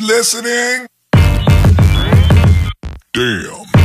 listening? Damn.